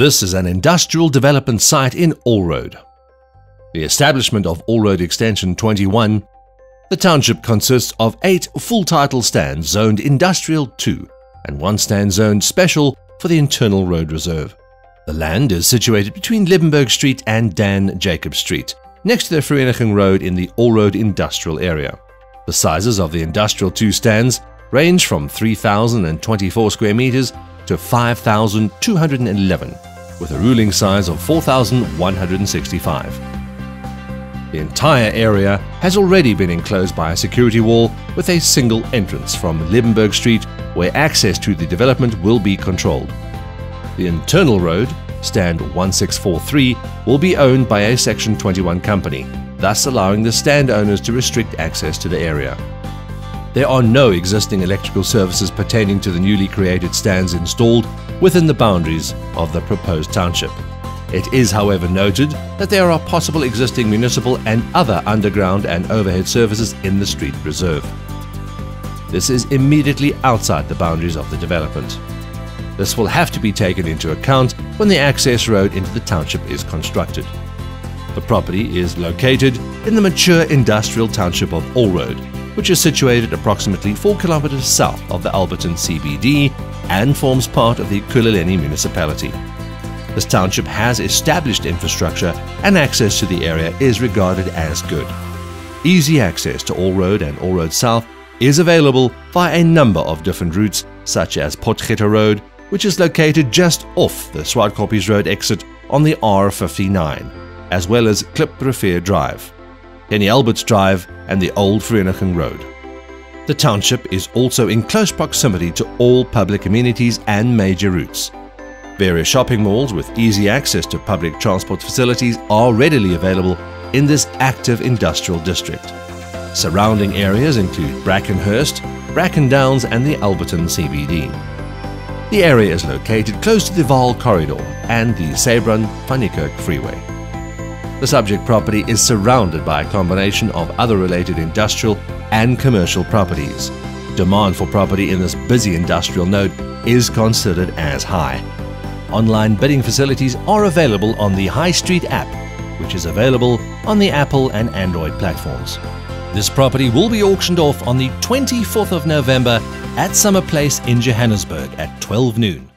This is an industrial development site in Alrode. The establishment of Alrode Extension 21, the township consists of eight full title stands zoned Industrial 2 and one stand zoned Special for the Internal Road Reserve. The land is situated between Liebenberg Street and Dan Jacob Street, next to the Vereeniging Road in the Alrode industrial area. The sizes of the Industrial 2 stands range from 3,024 square meters to 5,211, with a ruling size of 4,165. The entire area has already been enclosed by a security wall with a single entrance from Liebenberg Street where access to the development will be controlled. The internal road, stand 1643, will be owned by a Section 21 company, thus allowing the stand owners to restrict access to the area. There are no existing electrical services pertaining to the newly created stands installed within the boundaries of the proposed township. It is, however, noted that there are possible existing municipal and other underground and overhead services in the street reserve. This is immediately outside the boundaries of the development. This will have to be taken into account when the access road into the township is constructed. The property is located in the mature industrial township of Alrode, which is situated approximately 4 kilometers south of the Alberton CBD and forms part of the Ekurhuleni municipality. This township has established infrastructure and access to the area is regarded as good. Easy access to Alrode and Alrode South is available via a number of different routes such as Potgieter Road, which is located just off the Swartkoppies Road exit on the R59, as well as Kliprivier Drive, Hennie Alberts Drive and the Old Vereeniging Road. The township is also in close proximity to all public amenities and major routes. Various shopping malls with easy access to public transport facilities are readily available in this active industrial district. Surrounding areas include Brackenhurst, Bracken Downs and the Alberton CBD. The area is located close to the Vaal Corridor and the Sabron Van Freeway. The subject property is surrounded by a combination of other related industrial and commercial properties. Demand for property in this busy industrial node is considered as high. Online bidding facilities are available on the High Street app, which is available on the Apple and Android platforms. This property will be auctioned off on the 24th of November at Summer Place in Johannesburg at 12 noon.